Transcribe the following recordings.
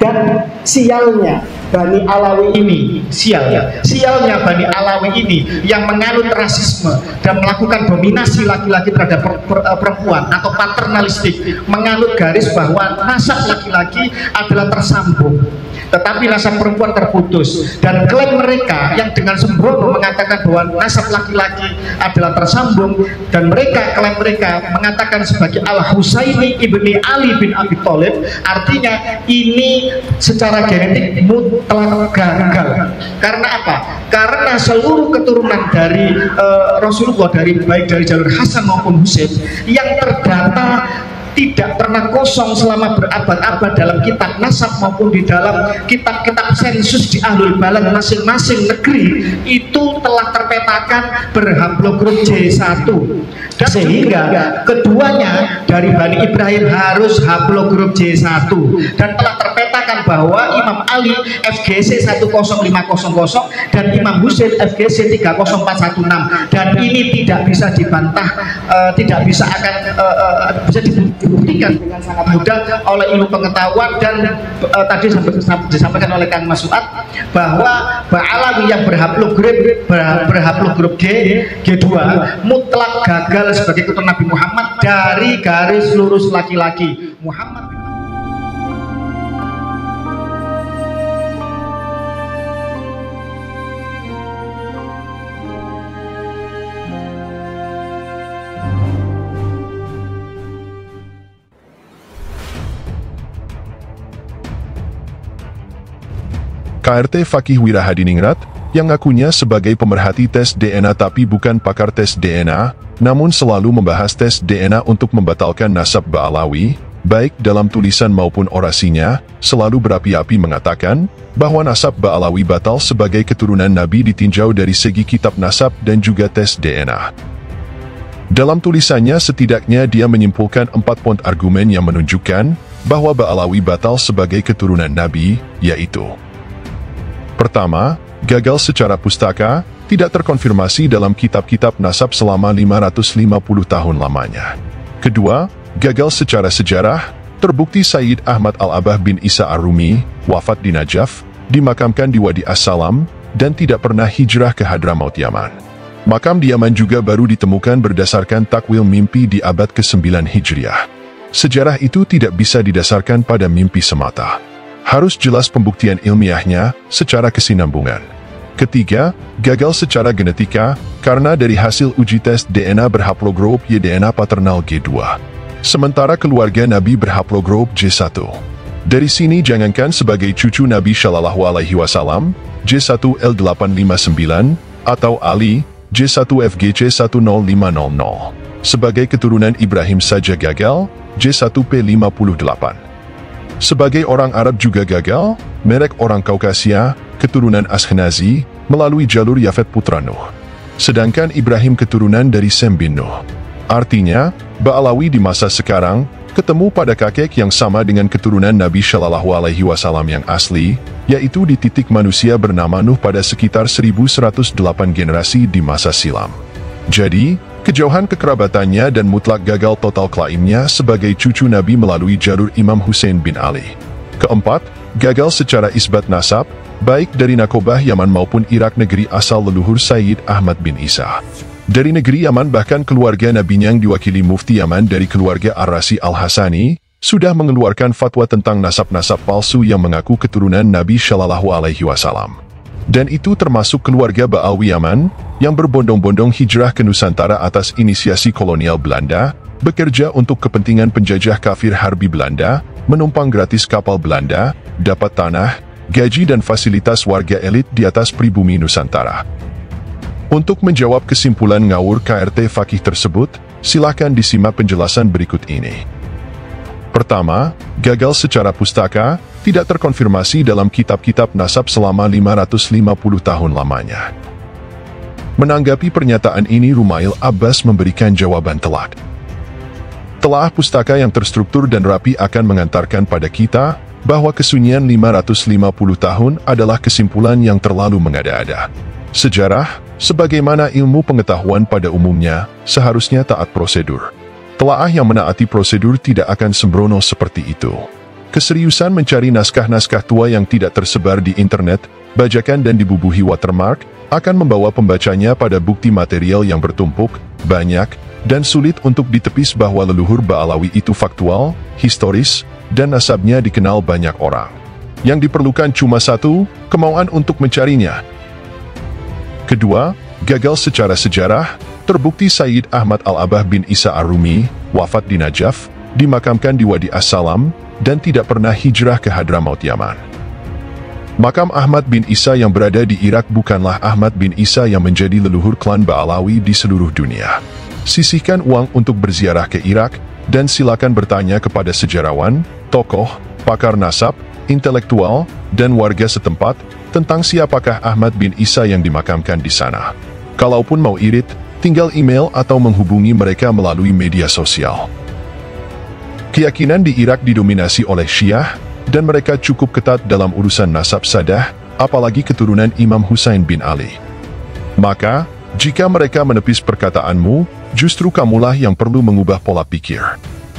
Dan sialnya Bani Alawi ini, sial ya, sialnya Bani Alawi ini yang menganut rasisme dan melakukan dominasi laki-laki terhadap eh, perempuan atau paternalistik, menganut garis bahwa nasab laki-laki adalah tersambung. Tetapi nasab perempuan terputus dan klaim mereka yang dengan sembrono mengatakan bahwa nasab laki-laki adalah tersambung dan mereka klaim mereka mengatakan sebagai Al Husaini ibni Ali bin Abi Thalib artinya ini secara genetik mutlak gagal karena apa? karena seluruh keturunan dari uh, Rasulullah dari baik dari jalur Hasan maupun Husain yang terdata tidak pernah kosong selama berabad-abad dalam kitab nasab maupun di dalam kitab-kitab sensus di ahlul balan masing-masing negeri itu telah terpetakan berhaplogrup J1 dan sehingga keduanya dari Bani Ibrahim harus haplogrup J1 dan telah terpetakan bahwa Imam Ali FGC 10500 dan Imam Husain FGC 30416 dan ini tidak bisa dibantah uh, tidak bisa akan uh, uh, bisa dibuktikan dengan sangat mudah oleh ilmu pengetahuan dan uh, tadi disampaikan oleh Kang Mas Suat bahwa Ba'alawi yang berhaplogrup berhaplogrup G G2 mutlak gagal sebagai keturunan Nabi Muhammad dari garis lurus laki-laki. Muhammad KRT Fakih Wirahadiningrat, yang ngakunya sebagai pemerhati tes DNA tapi bukan pakar tes DNA, namun selalu membahas tes DNA untuk membatalkan nasab Ba'alawi, baik dalam tulisan maupun orasinya, selalu berapi-api mengatakan bahwa nasab Ba'alawi batal sebagai keturunan Nabi ditinjau dari segi kitab nasab dan juga tes DNA. Dalam tulisannya setidaknya dia menyimpulkan empat poin argumen yang menunjukkan bahwa Ba'alawi batal sebagai keturunan Nabi, yaitu Pertama, gagal secara pustaka, tidak terkonfirmasi dalam kitab-kitab nasab selama 550 tahun lamanya. Kedua, gagal secara sejarah, terbukti Sayyid Ahmad Al-Abah bin Isa Ar-Rumi, wafat di Najaf, dimakamkan di Wadi As-Salam, dan tidak pernah hijrah ke Hadramaut Yaman. Makam di Yaman juga baru ditemukan berdasarkan takwil mimpi di abad ke-9 Hijriah. Sejarah itu tidak bisa didasarkan pada mimpi semata harus jelas pembuktian ilmiahnya secara kesinambungan. Ketiga, gagal secara genetika karena dari hasil uji tes DNA berhaplogroup Y DNA paternal G2. Sementara keluarga Nabi berhaplogroup J1. Dari sini jangankan sebagai cucu Nabi Shallallahu Alaihi Wasallam, J1L859, atau Ali, J1FGC 10500. Sebagai keturunan Ibrahim saja gagal, J1P58. Sebagai orang Arab juga gagal, merek orang Kaukasia, keturunan Ashkenazi, melalui jalur Yafet putra Nuh. Sedangkan Ibrahim keturunan dari Sem bin Nuh. Artinya, Ba'alawi di masa sekarang, ketemu pada kakek yang sama dengan keturunan Nabi Shallallahu Alaihi Wasallam yang asli, yaitu di titik manusia bernama Nuh pada sekitar 1108 generasi di masa silam. Jadi, Kejauhan kekerabatannya dan mutlak gagal total klaimnya sebagai cucu Nabi melalui jalur Imam Hussein bin Ali. Keempat, gagal secara isbat nasab, baik dari Nakobah Yaman maupun Irak negeri asal leluhur Sayyid Ahmad bin Isa. Dari negeri Yaman bahkan keluarga Nabi yang diwakili mufti Yaman dari keluarga Ar-Rasi Al-Hasani, sudah mengeluarkan fatwa tentang nasab-nasab palsu yang mengaku keturunan Nabi Shallallahu Alaihi Wasallam. Dan itu termasuk keluarga Ba'awi Yaman, yang berbondong-bondong hijrah ke Nusantara atas inisiasi kolonial Belanda, bekerja untuk kepentingan penjajah kafir Harbi Belanda, menumpang gratis kapal Belanda, dapat tanah, gaji dan fasilitas warga elit di atas pribumi Nusantara. Untuk menjawab kesimpulan ngawur KRT Fakih tersebut, silakan disimak penjelasan berikut ini. Pertama, gagal secara pustaka, tidak terkonfirmasi dalam kitab-kitab nasab selama 550 tahun lamanya. Menanggapi pernyataan ini Rumail Abbas memberikan jawaban telak. Telah pustaka yang terstruktur dan rapi akan mengantarkan pada kita bahwa kesunyian 550 tahun adalah kesimpulan yang terlalu mengada-ada. Sejarah, sebagaimana ilmu pengetahuan pada umumnya, seharusnya taat prosedur. Telaah yang menaati prosedur tidak akan sembrono seperti itu. Keseriusan mencari naskah-naskah tua yang tidak tersebar di internet, bajakan dan dibubuhi watermark, akan membawa pembacanya pada bukti material yang bertumpuk, banyak, dan sulit untuk ditepis bahwa leluhur Baalawi itu faktual, historis, dan nasabnya dikenal banyak orang. Yang diperlukan cuma satu, kemauan untuk mencarinya. Kedua, gagal secara sejarah, terbukti Sayyid Ahmad Al-Abah bin Isa Ar-Rumi, wafat di Najaf, dimakamkan di Wadi As-Salam, dan tidak pernah hijrah ke Hadramaut Yaman. Makam Ahmad bin Isa yang berada di Irak bukanlah Ahmad bin Isa yang menjadi leluhur klan Baalawi di seluruh dunia. Sisihkan uang untuk berziarah ke Irak, dan silakan bertanya kepada sejarawan, tokoh, pakar nasab, intelektual, dan warga setempat tentang siapakah Ahmad bin Isa yang dimakamkan di sana. Kalaupun mau irit, tinggal email atau menghubungi mereka melalui media sosial. Keyakinan di Irak didominasi oleh Syiah, dan mereka cukup ketat dalam urusan nasab sadah, apalagi keturunan Imam Husain bin Ali. Maka, jika mereka menepis perkataanmu, justru kamulah yang perlu mengubah pola pikir.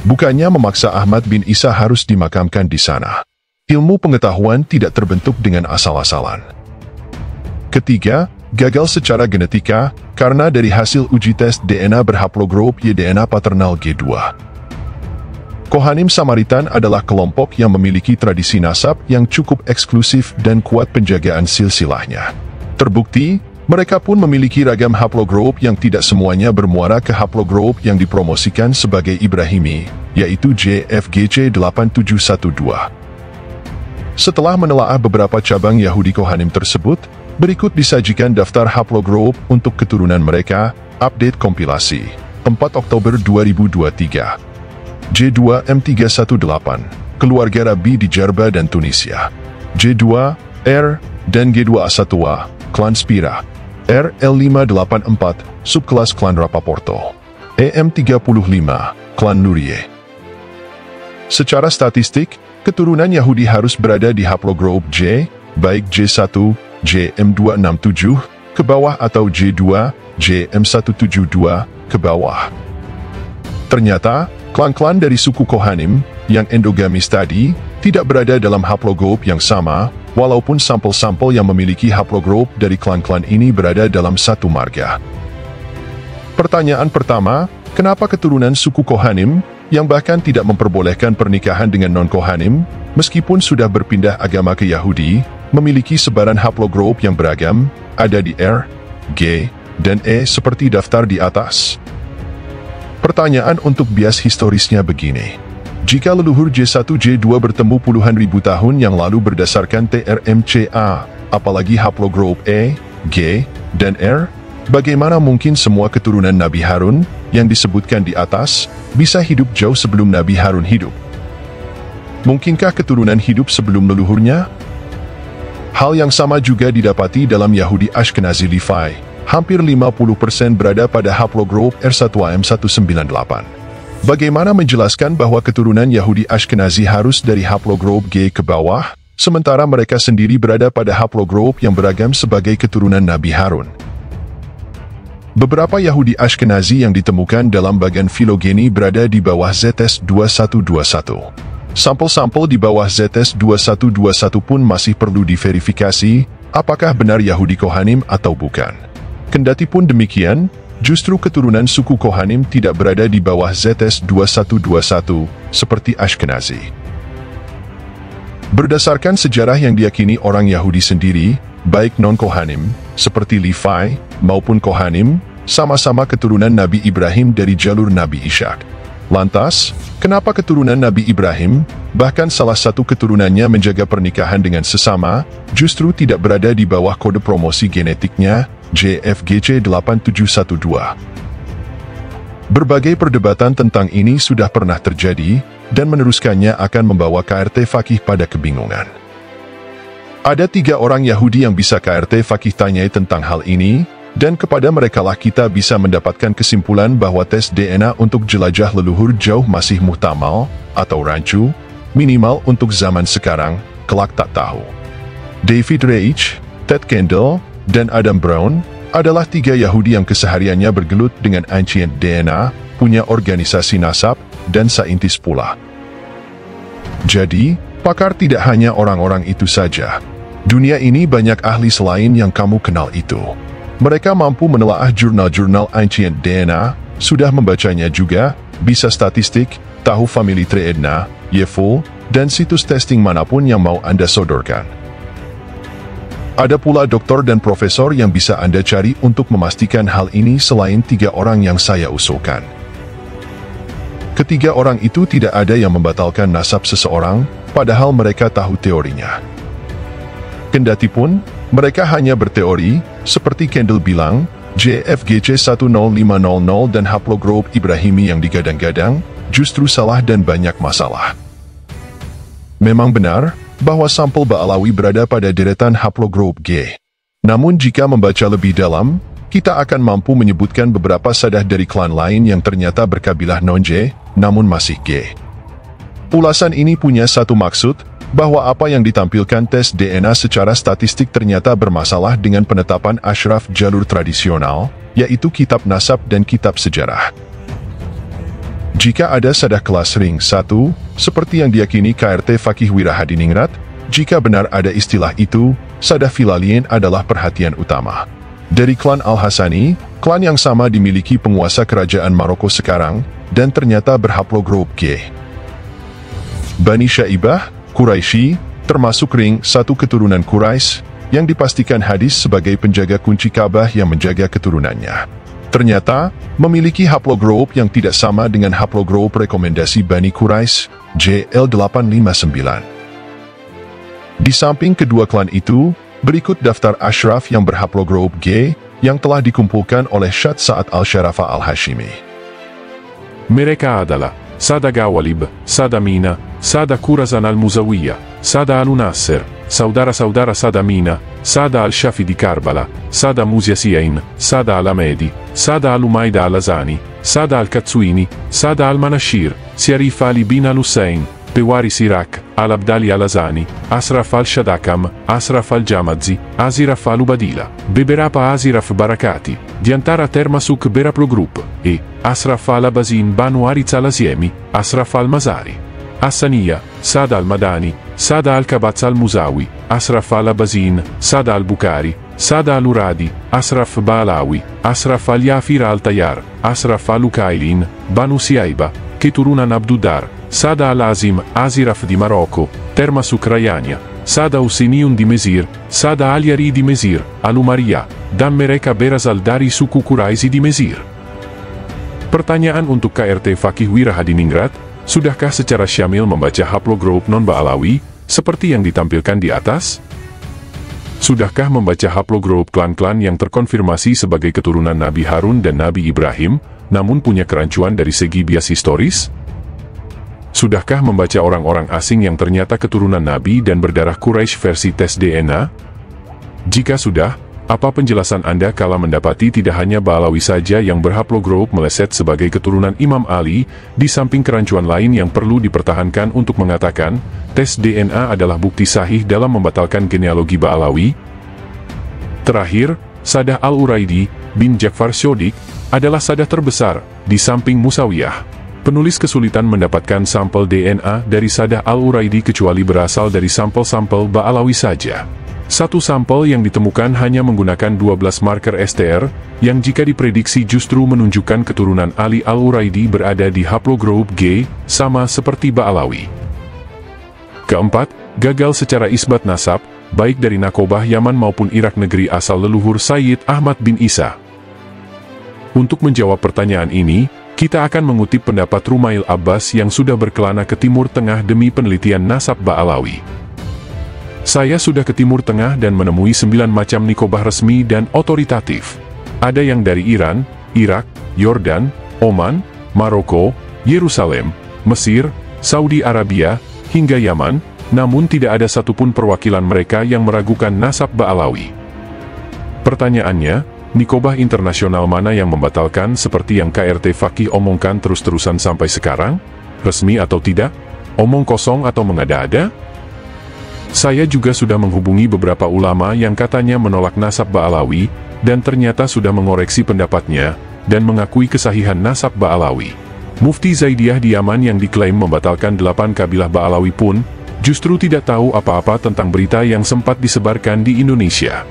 Bukannya memaksa Ahmad bin Isa harus dimakamkan di sana. Ilmu pengetahuan tidak terbentuk dengan asal-asalan. Ketiga, gagal secara genetika karena dari hasil uji tes DNA berhaplogroup Y-DNA paternal G2. Kohanim Samaritan adalah kelompok yang memiliki tradisi nasab yang cukup eksklusif dan kuat penjagaan silsilahnya. Terbukti, mereka pun memiliki ragam haplogroup yang tidak semuanya bermuara ke haplogroup yang dipromosikan sebagai Ibrahimi, yaitu JFGC 8712. Setelah menelaah beberapa cabang Yahudi Kohanim tersebut, berikut disajikan daftar haplogroup untuk keturunan mereka, update kompilasi, 4 Oktober 2023. J2 M318, keluarga Rabi di Jarba dan Tunisia. J2, R, dan G2 Asatwa, klan Spira. R L584, subkelas klan Rapaporto. EM35, klan Nurie. Secara statistik, keturunan Yahudi harus berada di haplogroup J, baik J1, JM267, ke bawah atau J2, JM172, ke bawah. Ternyata, Klan-klan dari suku Kohanim, yang endogamis tadi, tidak berada dalam haplogroup yang sama, walaupun sampel-sampel yang memiliki haplogroup dari klan-klan ini berada dalam satu marga. Pertanyaan pertama, kenapa keturunan suku Kohanim, yang bahkan tidak memperbolehkan pernikahan dengan non-Kohanim, meskipun sudah berpindah agama ke Yahudi, memiliki sebaran haplogroup yang beragam, ada di R, G, dan E seperti daftar di atas? Pertanyaan untuk bias historisnya begini. Jika leluhur J1-J2 bertemu puluhan ribu tahun yang lalu berdasarkan TRMCA, apalagi haplogroup E, G, dan R, bagaimana mungkin semua keturunan Nabi Harun yang disebutkan di atas bisa hidup jauh sebelum Nabi Harun hidup? Mungkinkah keturunan hidup sebelum leluhurnya? Hal yang sama juga didapati dalam Yahudi Ashkenazi Levi, hampir 50% berada pada haplogroup R1AM198. Bagaimana menjelaskan bahwa keturunan Yahudi Ashkenazi harus dari haplogroup G ke bawah, sementara mereka sendiri berada pada haplogroup yang beragam sebagai keturunan Nabi Harun? Beberapa Yahudi Ashkenazi yang ditemukan dalam bagian filogeni berada di bawah ZS 2121. Sampel-sampel di bawah ZS 2121 pun masih perlu diverifikasi, apakah benar Yahudi Kohanim atau bukan. Kendati pun demikian, justru keturunan suku Kohanim tidak berada di bawah ZS 2121 seperti Ashkenazi. Berdasarkan sejarah yang diyakini orang Yahudi sendiri, baik non-Kohanim, seperti Levi, maupun Kohanim, sama-sama keturunan Nabi Ibrahim dari jalur Nabi Ishak. Lantas, kenapa keturunan Nabi Ibrahim, bahkan salah satu keturunannya menjaga pernikahan dengan sesama, justru tidak berada di bawah kode promosi genetiknya JFGC 8712. Berbagai perdebatan tentang ini sudah pernah terjadi, dan meneruskannya akan membawa KRT Fakih pada kebingungan. Ada tiga orang Yahudi yang bisa KRT Fakih tanyai tentang hal ini, dan kepada merekalah kita bisa mendapatkan kesimpulan bahwa tes DNA untuk jelajah leluhur jauh masih muhtamal, atau rancu, minimal untuk zaman sekarang, kelak tak tahu. David Reich, Ted Kendall, dan Adam Brown adalah tiga Yahudi yang kesehariannya bergelut dengan ancient DNA, punya organisasi nasab, dan saintis pula. Jadi, pakar tidak hanya orang-orang itu saja. Dunia ini banyak ahli selain yang kamu kenal itu. Mereka mampu menelaah jurnal-jurnal ancient DNA, sudah membacanya juga, bisa statistik, tahu family tree Edna, Yeful, dan situs testing mana pun yang mau Anda sodorkan. Ada pula doktor dan profesor yang bisa Anda cari untuk memastikan hal ini selain tiga orang yang saya usulkan. Ketiga orang itu tidak ada yang membatalkan nasab seseorang, padahal mereka tahu teorinya. Kendati pun, mereka hanya berteori, seperti Kendall bilang, JFGC 10500 dan haplogroup Ibrahimi yang digadang-gadang, justru salah dan banyak masalah. Memang benar, bahwa sampel Ba'alawi berada pada deretan haplogroup G. Namun jika membaca lebih dalam, kita akan mampu menyebutkan beberapa sadah dari klan lain yang ternyata berkabilah non-J, namun masih G. Ulasan ini punya satu maksud, bahwa apa yang ditampilkan tes DNA secara statistik ternyata bermasalah dengan penetapan ashraf jalur tradisional, yaitu kitab nasab dan kitab sejarah. Jika ada sadah kelas ring 1, seperti yang diyakini KRT Fakih Wirahadiningrat, jika benar ada istilah itu, sadah filalien adalah perhatian utama. Dari klan Al-Hasani, klan yang sama dimiliki penguasa kerajaan Maroko sekarang, dan ternyata berhaplogroup G. Bani Syaibah, Quraisy, termasuk ring satu keturunan Quraisy, yang dipastikan hadis sebagai penjaga kunci Ka'bah yang menjaga keturunannya. Ternyata, memiliki haplogroup yang tidak sama dengan haplogroup rekomendasi Bani Quraisy, JL859. Di samping kedua klan itu, berikut daftar Ashraf yang berhaplogroup G, yang telah dikumpulkan oleh Syed Sa'ad al-Syarafa al-Hashimi. Mereka adalah Sada Gawalib, Sada Mina, Sada Kurazan al-Muzawiyah, Sada al-Unasser, Saudara Saudara Sada Mina, Sada al-Shafi di Karbala, Sada Musia Siain, Sada al-Amedi, Sada al-Umaida al-Azani, Sada al-Katsuini, Sada al-Manashir, Siarif Ali bin al-Hussein, Pewari Sirak, al-Abdali al-Azani, Asraf al-Shadakam, Asraf al-Jamadzi, Asiraf al-Ubadila, Beberapa Asiraf Barakati, Diantara Termasuk Beraplo Group, e Asraf al-Abazin Banu Aritz al-Asiemi, Asraf al-Mazari. Hassaniya, Sada al-Madani, Sada al-Kabatz al-Musawi, Asraf al-Abazin, Sada al-Bukhari, Sada al-Uradi, Asraf Balawi, Asraf al-Yafir al-Tayar, Asraf al-Ukailin, Banu Siaiba, Keturunan Abdudar, Sada al-Azim, Aziraf di Marocco, Termasuk Rayanya, Sada Usiniun di Mesir, Sada al-Yari di Mesir, Al-Umaria, dan mereka berasal dari suku Quraisy di Mesir. Pertanyaan untuk KRT Fakih Wirahadiningrat, Sudahkah secara syamil membaca haplogroup non-Ba'alawi, seperti yang ditampilkan di atas? Sudahkah membaca haplogroup klan-klan yang terkonfirmasi sebagai keturunan Nabi Harun dan Nabi Ibrahim, namun punya kerancuan dari segi bias historis? Sudahkah membaca orang-orang asing yang ternyata keturunan Nabi dan berdarah Quraisy versi tes DNA? Jika sudah, apa penjelasan Anda kala mendapati tidak hanya Balawi saja yang berhaplogroup meleset sebagai keturunan Imam Ali, di samping kerancuan lain yang perlu dipertahankan untuk mengatakan, tes DNA adalah bukti sahih dalam membatalkan genealogi Balawi? Terakhir, Sadah Al-Uraidi bin Jafar Shodik adalah sadah terbesar di samping Musawiyah. Penulis kesulitan mendapatkan sampel DNA dari Sadah Al-Uraidi kecuali berasal dari sampel-sampel Ba'alawi saja. Satu sampel yang ditemukan hanya menggunakan 12 marker STR, yang jika diprediksi justru menunjukkan keturunan Ali Al-Uraidi berada di haplogroup G, sama seperti Ba'alawi. Keempat, gagal secara isbat nasab, baik dari Nakobah Yaman maupun Irak negeri asal leluhur Sayyid Ahmad bin Isa. Untuk menjawab pertanyaan ini, kita akan mengutip pendapat Rumail Abbas yang sudah berkelana ke Timur Tengah demi penelitian nasab Ba'alawi. Saya sudah ke Timur Tengah dan menemui sembilan macam nikobah resmi dan otoritatif. Ada yang dari Iran, Irak, Yordan, Oman, Maroko, Yerusalem, Mesir, Saudi Arabia, hingga Yaman, namun tidak ada satupun perwakilan mereka yang meragukan nasab Ba'alawi. Pertanyaannya, nikobah internasional mana yang membatalkan seperti yang KRT Fakih omongkan terus-terusan sampai sekarang? Resmi atau tidak? Omong kosong atau mengada-ada? Saya juga sudah menghubungi beberapa ulama yang katanya menolak nasab Ba'alawi, dan ternyata sudah mengoreksi pendapatnya, dan mengakui kesahihan nasab Ba'alawi. Mufti Zaidiyah di Yaman yang diklaim membatalkan delapan kabilah Ba'alawi pun, justru tidak tahu apa-apa tentang berita yang sempat disebarkan di Indonesia.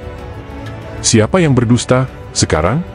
Siapa yang berdusta sekarang?